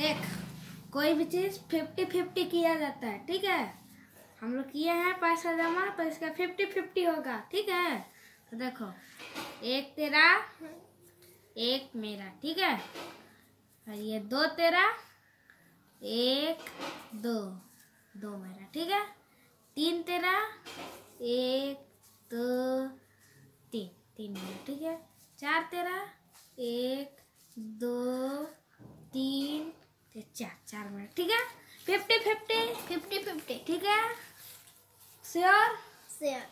देख, कोई भी चीज़ फिफ्टी फिफ्टी किया जाता है, ठीक है? हम लोग किए हैं पैसा जमा तो इसका फिफ्टी फिफ्टी होगा, ठीक है? तो देखो, एक तेरा, एक मेरा, ठीक है? और ये दो तेरा, एक, दो दो मेरा, ठीक है? तीन तेरा, एक, दो, तीन तीन मेरा, ठीक है? चार तेरा, एक, दो ते चार चार मिनट ठीक है? फिफ्टी फिफ्टी फिफ्टी फिफ्टी ठीक है? Sure share